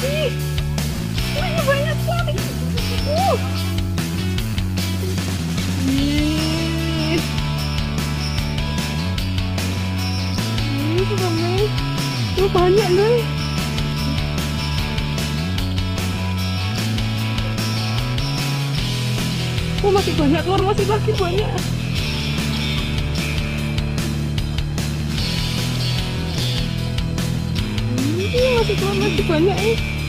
Ih, banyak banyak uh. Oh masih banyak luar masih lagi banyak. Masih banyak eh.